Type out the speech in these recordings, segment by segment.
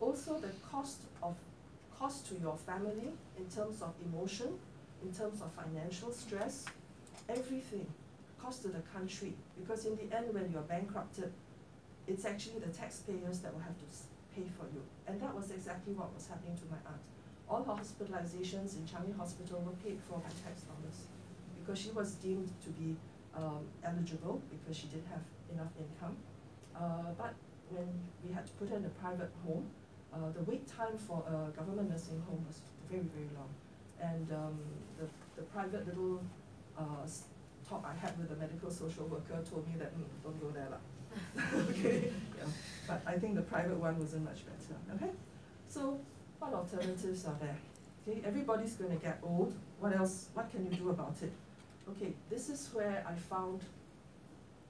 also the cost of cost to your family in terms of emotion, in terms of financial stress, everything, cost to the country. Because in the end, when you're bankrupted, it's actually the taxpayers that will have to pay for you. And that was exactly what was happening to my aunt. All her hospitalizations in Changi Hospital were paid for by tax dollars because she was deemed to be um, eligible because she didn't have enough income. Uh, but when we had to put her in a private home, uh, the wait time for a government nursing home was very, very long. And um, the, the private little uh, talk I had with the medical social worker told me that, mm, don't go there okay, yeah. But I think the private one wasn't much better, okay? So what alternatives are there? Okay, everybody's going to get old. What else, what can you do about it? Okay, this is where I found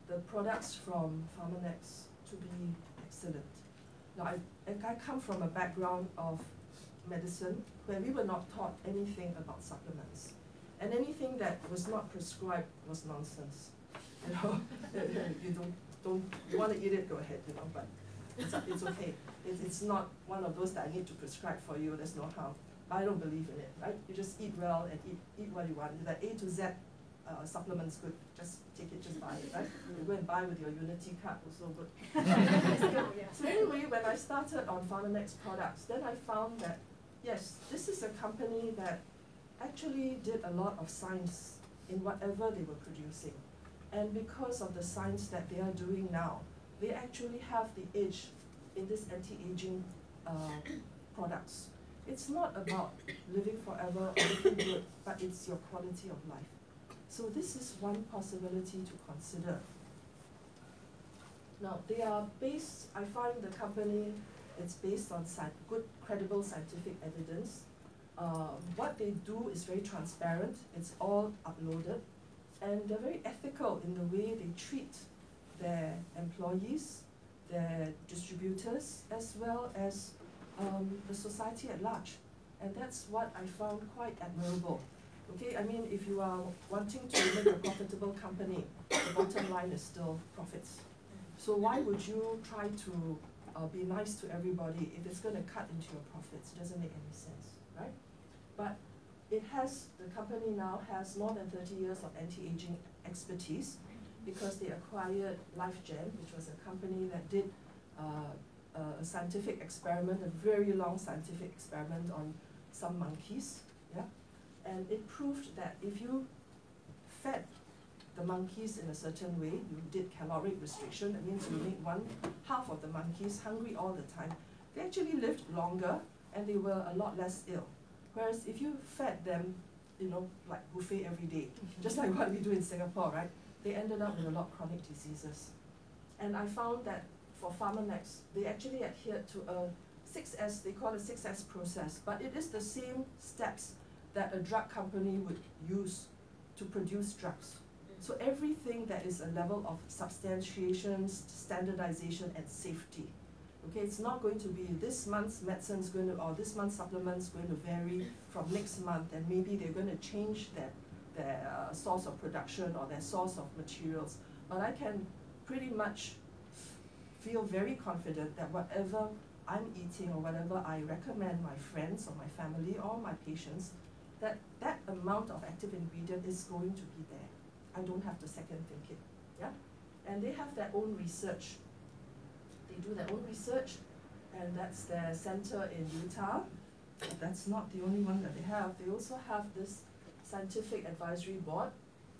the products from Pharmanex to be excellent. I, I come from a background of medicine where we were not taught anything about supplements. And anything that was not prescribed was nonsense. You know, you don't, don't, want to eat it, go ahead, you know, but it's, it's okay. It's, it's not one of those that I need to prescribe for you, there's no harm. I don't believe in it, right? You just eat well and eat, eat what you want. That A to Z uh, supplements good, just take it, just buy it, right? You go and buy with your Unity card, also good. so anyway, when I started on Pharmanex products, then I found that, yes, this is a company that actually did a lot of science in whatever they were producing. And because of the science that they are doing now, they actually have the edge in this anti-aging uh, products. It's not about living forever or looking good, but it's your quality of life. So this is one possibility to consider. Now, they are based, I find the company, it's based on good, credible scientific evidence. Uh, what they do is very transparent, it's all uploaded, and they're very ethical in the way they treat their employees, their distributors, as well as um, the society at large. And that's what I found quite admirable. Okay, I mean, if you are wanting to make a profitable company, the bottom line is still profits. So why would you try to uh, be nice to everybody if it's going to cut into your profits? It doesn't make any sense, right? But it has, the company now has more than 30 years of anti-aging expertise because they acquired LifeGen, which was a company that did uh, a scientific experiment, a very long scientific experiment on some monkeys, and it proved that if you fed the monkeys in a certain way, you did caloric restriction, that means you mm. made one half of the monkeys hungry all the time, they actually lived longer and they were a lot less ill. Whereas if you fed them, you know, like buffet every day, mm-hmm. just like what we do in Singapore, right? They ended up with a lot of chronic diseases. And I found that for Pharmanex, they actually adhered to a 6S, they call it 6S process, but it is the same steps that a drug company would use to produce drugs. So everything that is a level of substantiation, standardization, and safety. Okay, it's not going to be this month's medicine is going to, or this month's supplements going to vary from next month, and maybe they're going to change their, their uh, source of production or their source of materials. But I can pretty much feel very confident that whatever I'm eating or whatever I recommend my friends or my family or my patients that that amount of active ingredient is going to be there. I don't have to second think it. Yeah? And they have their own research. They do their own research, and that's their center in Utah. But that's not the only one that they have. They also have this scientific advisory board,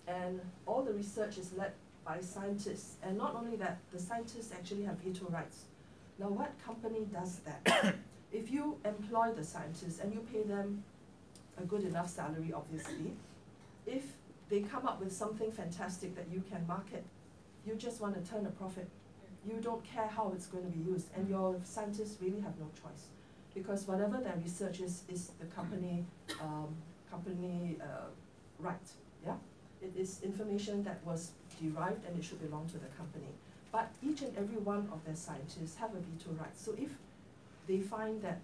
and all the research is led by scientists. And not only that, the scientists actually have veto rights. Now, what company does that? if you employ the scientists and you pay them a good enough salary, obviously. If they come up with something fantastic that you can market, you just want to turn a profit. You don't care how it's going to be used, and your scientists really have no choice, because whatever their research is is the company um, company uh, right. Yeah, it is information that was derived and it should belong to the company. But each and every one of their scientists have a veto right. So if they find that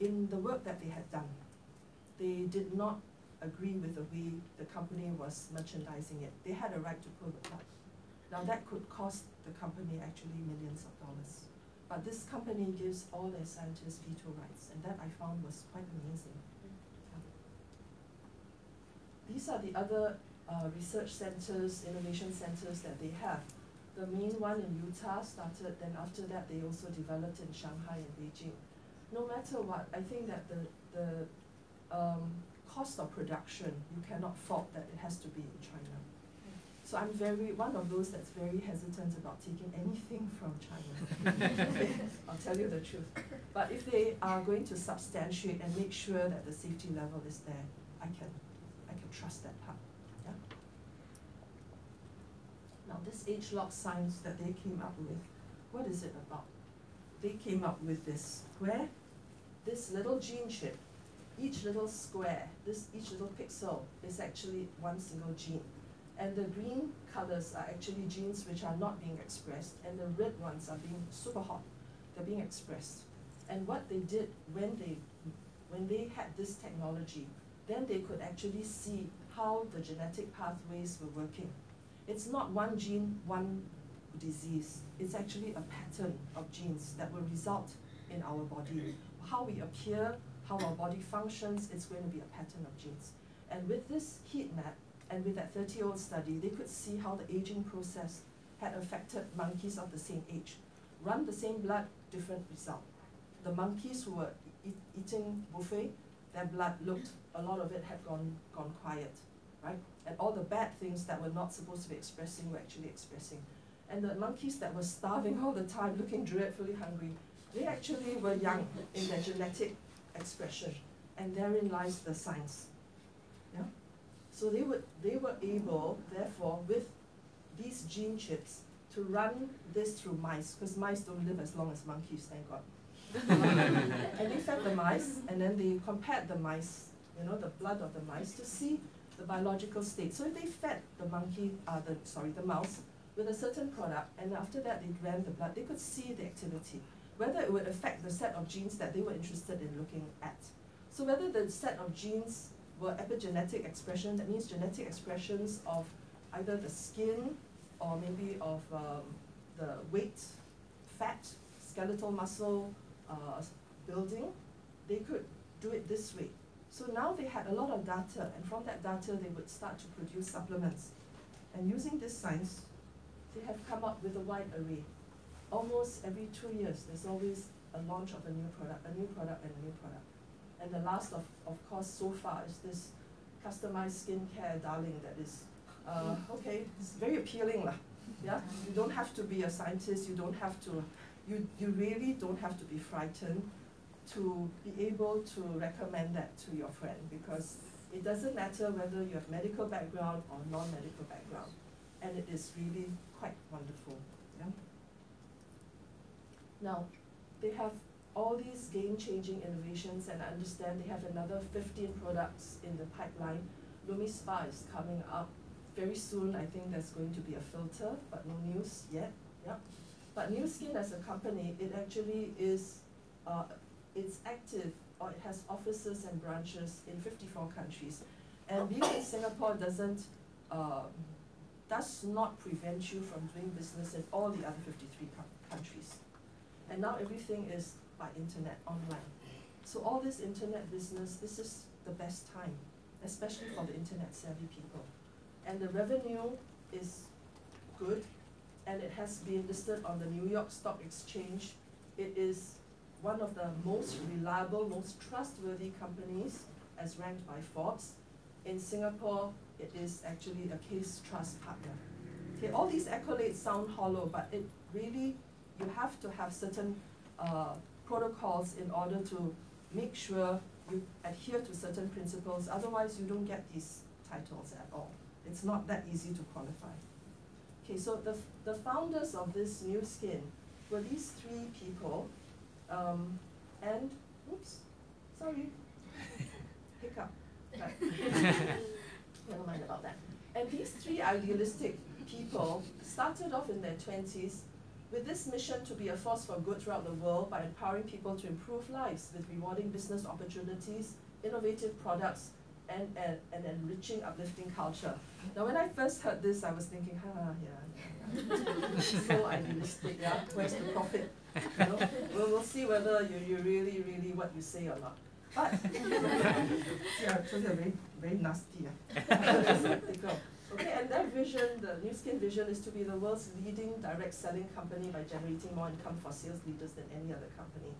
in the work that they had done, they did not agree with the way the company was merchandising it. They had a right to pull the plug. Now that could cost the company actually millions of dollars. But this company gives all their scientists veto rights, and that I found was quite amazing. These are the other uh, research centers, innovation centers that they have. The main one in Utah started, then after that they also developed in Shanghai and Beijing. No matter what, I think that the, the um, cost of production, you cannot fault that it has to be in China. So I'm very, one of those that's very hesitant about taking anything from China. I'll tell you the truth. But if they are going to substantiate and make sure that the safety level is there, I can, I can trust that part. Yeah. Now this ageLOC science that they came up with, what is it about? They came up with this where this little gene chip, each little square, this each little pixel is actually one single gene. And the green colors are actually genes which are not being expressed, and the red ones are being super hot. They're being expressed. And what they did when they when they had this technology, then they could actually see how the genetic pathways were working. It's not one gene, one disease. It's actually a pattern of genes that will result in our body. How we appear, how our body functions, it's going to be a pattern of genes. And with this heat map, and with that 30-year-old study, they could see how the aging process had affected monkeys of the same age. Run the same blood, different result. The monkeys who were e eating buffet, their blood looked, a lot of it had gone, gone quiet, right? And all the bad things that were not supposed to be expressing were actually expressing. And the monkeys that were starving all the time, looking dreadfully hungry, they actually were young in their genetic expression. And therein lies the science. Yeah? So they, would, they were able, therefore, with these gene chips, to run this through mice, because mice don't live as long as monkeys, thank God. and they fed the mice, and then they compared the mice, you know, the blood of the mice, to see the biological state. So if they fed the monkey, uh, the sorry, the mouse, with a certain product, and after that they ran the blood, they could see the activity, whether it would affect the set of genes that they were interested in looking at. So whether the set of genes were epigenetic expression, that means genetic expressions of either the skin or maybe of um, the weight, fat, skeletal muscle uh, building, they could do it this way. So now they had a lot of data, and from that data, they would start to produce supplements. And using this science, they have come up with a wide array. Almost every two years, there's always a launch of a new product, a new product, and a new product. And the last of, of course so far is this customized skincare darling that is, uh, okay, it's very appealing lah. Yeah, you don't have to be a scientist, you don't have to, you, you really don't have to be frightened to be able to recommend that to your friend because it doesn't matter whether you have medical background or non-medical background and it is really quite wonderful. Now, they have all these game-changing innovations and I understand they have another 15 products in the pipeline. Lumi Spa is coming up very soon. I think there's going to be a filter, but no news yet. Yeah. But Nu Skin as a company, it actually is, uh, it's active or it has offices and branches in 54 countries. And being in Singapore doesn't, uh, does not prevent you from doing business in all the other 53 countries. And now everything is by internet, online. So all this internet business, this is the best time, especially for the internet savvy people. And the revenue is good, and it has been listed on the New York Stock Exchange. It is one of the most reliable, most trustworthy companies as ranked by Forbes. In Singapore, it is actually a CaseTrust partner. Okay, all these accolades sound hollow, but it really, you have to have certain uh, protocols in order to make sure you adhere to certain principles, otherwise you don't get these titles at all. It's not that easy to qualify. Okay, so the, the founders of this Nu Skin were these three people, um, and, oops, sorry, hiccup, right. never mind about that. And these three idealistic people started off in their twenties with this mission to be a force for good throughout the world by empowering people to improve lives with rewarding business opportunities, innovative products, and, and, and enriching, uplifting culture. Now, when I first heard this, I was thinking, ah, yeah, yeah, yeah. so idealistic, yeah, where's the profit? You know, we'll, we'll see whether you, you really, really what you say or not. But, yeah, they're very, very nasty, ah. Okay, and their vision, the Nu Skin vision is to be the world's leading direct selling company by generating more income for sales leaders than any other company.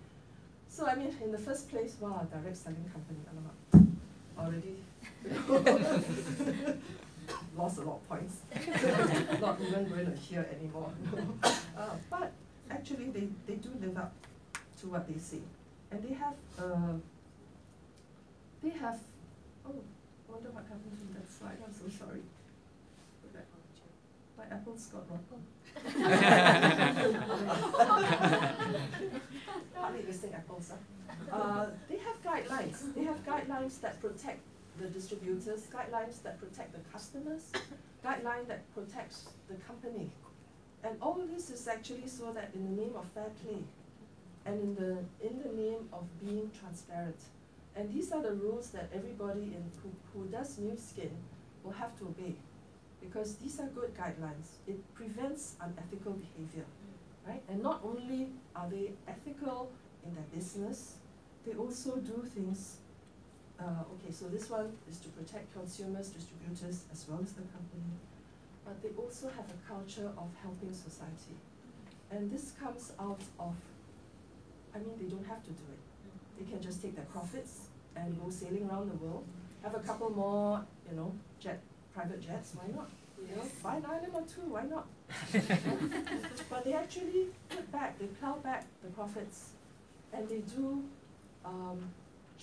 So I mean, in the first place, wow, direct selling company, alamak, already, lost a lot of points. Not even going to hear anymore. uh, but actually, they, they do live up to what they say, and they have uh, they have. Oh, wonder what happened to that slide. I'm so sorry. My apples got rotten. Hardly listing apples, huh? Uh, they have guidelines. They have guidelines that protect the distributors, guidelines that protect the customers, guideline that protects the company. And all this is actually so that in the name of fair play and in the in the name of being transparent. And these are the rules that everybody in who, who does Nu Skin will have to obey. Because these are good guidelines. It prevents unethical behavior. Mm. Right? And not only are they ethical in their business, they also do things uh, okay, so this one is to protect consumers, distributors, as well as the company. But they also have a culture of helping society. Mm. And this comes out of, I mean, they don't have to do it. Mm. They can just take their profits and go sailing around the world, have a couple more, you know, jet, private jets, why not? You know, buy an island or two, why not? but they actually put back, they plow back the profits and they do um,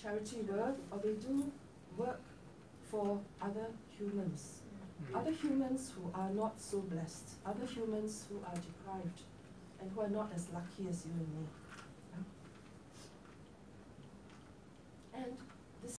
charity work or they do work for other humans. Mm. Other humans who are not so blessed, other humans who are deprived and who are not as lucky as you and me. And